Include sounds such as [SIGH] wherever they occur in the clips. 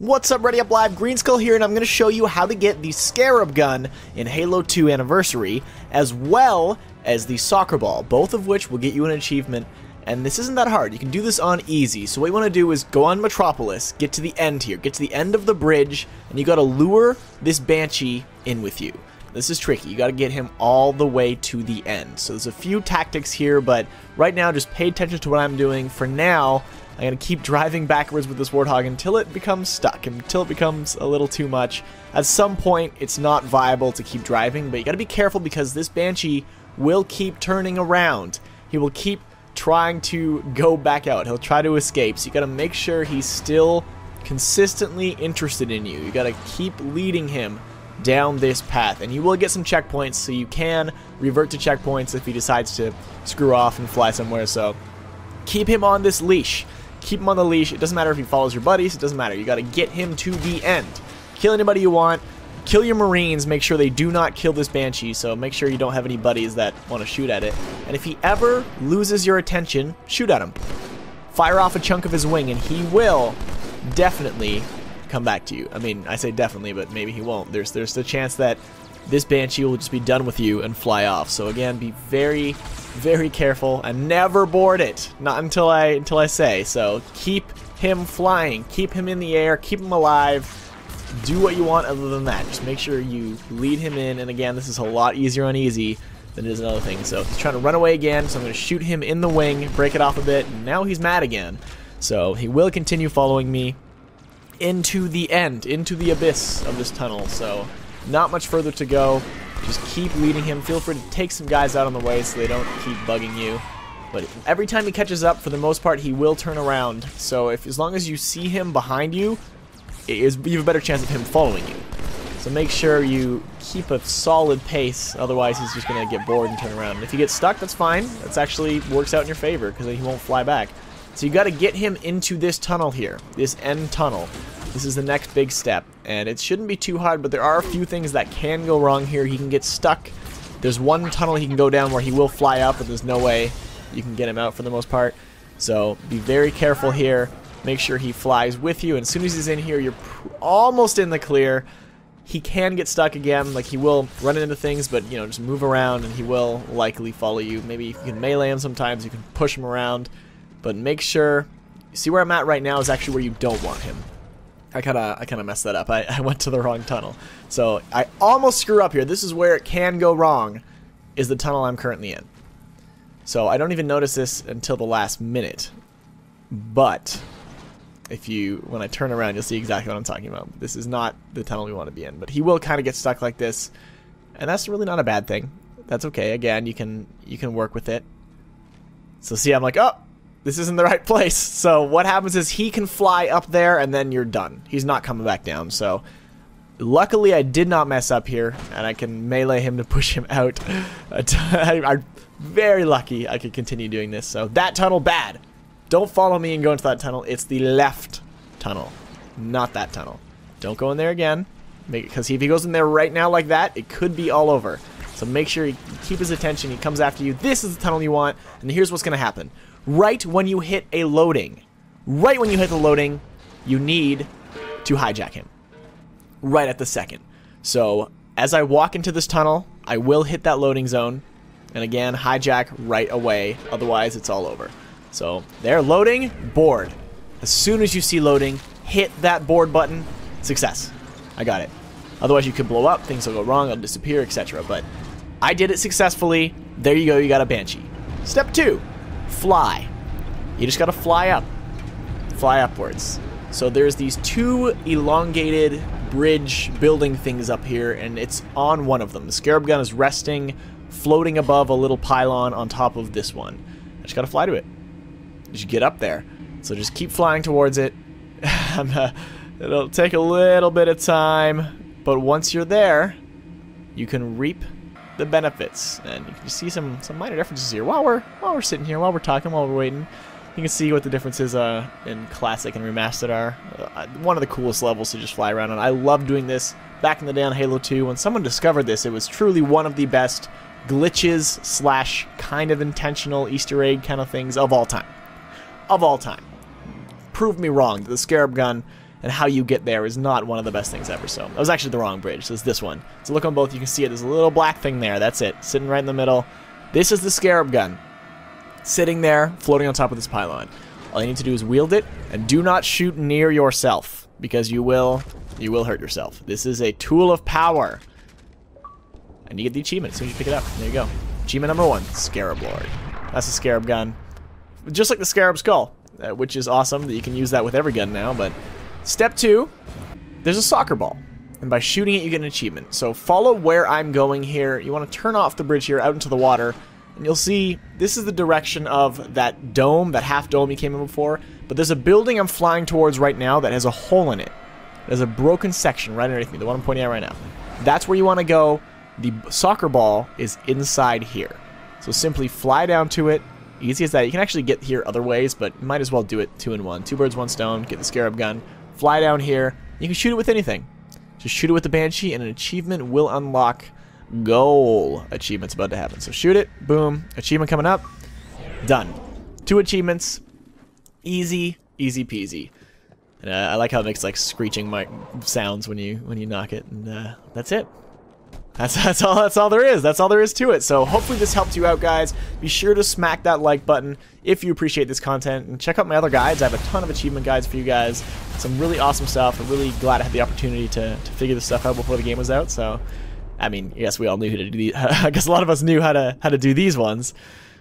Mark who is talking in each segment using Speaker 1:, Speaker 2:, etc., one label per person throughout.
Speaker 1: What's up, Ready Up Live? Greenskull here, and I'm going to show you how to get the Scarab gun in Halo 2 Anniversary, as well as the Soccer Ball, both of which will get you an achievement. And this isn't that hard. You can do this on easy. So what you want to do is go on Metropolis, get to the end here, get to the end of the bridge, and you got to lure this Banshee in with you. This is tricky. You got to get him all the way to the end. So there's a few tactics here, but right now just pay attention to what I'm doing. For now, I'm going to keep [LAUGHS] driving backwards with this Warthog until it becomes stuck, until it becomes a little too much. At some point, it's not viable to keep driving, but you got to be careful because this Banshee will keep turning around. He will keep trying to go back out. He'll try to escape, so you got to make sure he's still consistently interested in you. You got to keep leading him down this path, and you will get some checkpoints, so you can revert to checkpoints if he decides to screw off and fly somewhere, so keep him on this leash. Keep him on the leash. It doesn't matter if he follows your buddies. It doesn't matter. You got to get him to the end. Kill anybody you want. Kill your Marines. Make sure they do not kill this Banshee. So make sure you don't have any buddies that want to shoot at it. And if he ever loses your attention, shoot at him. Fire off a chunk of his wing and he will definitely come back to you. I mean, I say definitely, but maybe he won't. There's there's the chance that this Banshee will just be done with you and fly off. So again, be very, very careful and never board it. Not until I until I say. So keep him flying, keep him in the air, keep him alive. Do what you want other than that. Just make sure you lead him in. And again, this is a lot easier on easy than it is another thing. So he's trying to run away again. So I'm going to shoot him in the wing, break it off a bit. Now he's mad again. So he will continue following me into the end, into the abyss of this tunnel. So not much further to go. Just keep leading him. Feel free to take some guys out on the way so they don't keep bugging you. But every time he catches up, for the most part, he will turn around. So if as long as you see him behind you, is, you have a better chance of him following you. So make sure you keep a solid pace, otherwise he's just going to get bored and turn around. And if you get stuck, that's fine. That's actually works out in your favor, because then he won't fly back. So you got to get him into this tunnel here, this end tunnel. This is the next big step, and it shouldn't be too hard, but there are a few things that can go wrong here. He can get stuck. There's one tunnel he can go down where he will fly up, but there's no way you can get him out for the most part. So be very careful here. Make sure he flies with you, and as soon as he's in here, you're almost in the clear. He can get stuck again, like he will run into things, but you know, just move around and he will likely follow you. Maybe you can melee him sometimes, you can push him around, but make sure, see where I'm at right now is actually where you don't want him. I kind of I kind of messed that up. I, [LAUGHS] I went to the wrong tunnel. So I almost screw up here. This is where it can go wrong, is the tunnel I'm currently in. So I don't even notice this until the last minute. But if you, when I turn around, you'll see exactly what I'm talking about. This is not the tunnel we want to be in. But he will kind of get stuck like this. And that's really not a bad thing. That's okay. Again, you can you can work with it. So see, I'm like, oh, this isn't the right place. So what happens is he can fly up there and then you're done. He's not coming back down. So luckily I did not mess up here and I can melee him to push him out. [LAUGHS] I'm very lucky I could continue doing this. So that tunnel bad. Don't follow me and go into that tunnel. It's the left tunnel, not that tunnel. Don't go in there again because if he goes in there right now like that, it could be all over. So make sure you keep his attention. He comes after you. This is the tunnel you want. And here's what's going to happen right when you hit a loading. Right when you hit the loading, you need to hijack him. Right at the second. So as I walk into this tunnel, I will hit that loading zone. And again, hijack right away. Otherwise, it's all over. So they're loading, board. As soon as you see loading, hit that board button. Success. I got it. Otherwise, you could blow up, things will go wrong, it'll disappear, etc. But I did it successfully. There you go, you got a Banshee. Step two, fly. You just gotta fly up. Fly upwards. So there's these two elongated bridge building things up here, and it's on one of them. The Scarab gun is resting, floating above a little pylon on top of this one. I just gotta fly to it. Just get up there. So just keep flying towards it. [LAUGHS] uh, it'll take a little bit of time, but once you're there, you can reap the benefits. And you can see some, some minor differences here. While we're, while we're sitting here, while we're talking, while we're waiting, you can see what the differences uh, in Classic and Remastered are. Uh, one of the coolest levels to just fly around on. I love doing this back in the day on Halo 2. When someone discovered this, it was truly one of the best glitches slash kind of intentional Easter egg kind of things of all time. Of all time. Prove me wrong. The Scarab gun and how you get there is not one of the best things ever. So that was actually the wrong bridge. So it's this one. So look on both. You can see it. There's a little black thing there. That's it. Sitting right in the middle. This is the Scarab gun. Sitting there, floating on top of this pylon. All you need to do is wield it, and do not shoot near yourself, because you will, you will hurt yourself. This is a tool of power. And you get the achievement as soon as you pick it up. There you go. Achievement number one, Scarab Lord. That's the Scarab gun. Just like the Scarab Skull, uh, which is awesome that you can use that with every gun now, but step two, there's a soccer ball. And by shooting it, you get an achievement. So follow where I'm going here. You want to turn off the bridge here out into the water, and you'll see this is the direction of that dome, that half dome you came in before. But there's a building I'm flying towards right now that has a hole in it. There's a broken section right underneath me, the one I'm pointing at right now. That's where you want to go. The soccer ball is inside here. So simply fly down to it. Easy as that. You can actually get here other ways, but might as well do it two in one. Two birds, one stone. Get the scarab gun. Fly down here. You can shoot it with anything. Just shoot it with the Banshee, and an achievement will unlock. Goal achievement's about to happen. So shoot it. Boom. Achievement coming up. Done. Two achievements. Easy, easy peasy. And, uh, I like how it makes like screeching sounds when you when you knock it, and uh, that's it. That's, that's all that's all there is. That's all there is to it. So hopefully this helped you out, guys. Be sure to smack that like button if you appreciate this content. And check out my other guides. I have a ton of achievement guides for you guys. Some really awesome stuff. I'm really glad I had the opportunity to, to figure this stuff out before the game was out. So, I mean, guess we all knew how to do these. [LAUGHS] I guess a lot of us knew how to how to do these ones.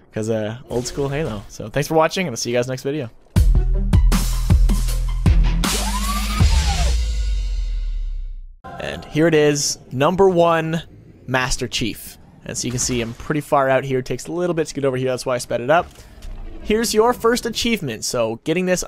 Speaker 1: Because uh, old school Halo. So thanks for watching, and I'll see you guys next video. Here it is, number one, Master Chief. And so you can see I'm pretty far out here. It takes a little bit to get over here. That's why I sped it up. Here's your first achievement. So getting this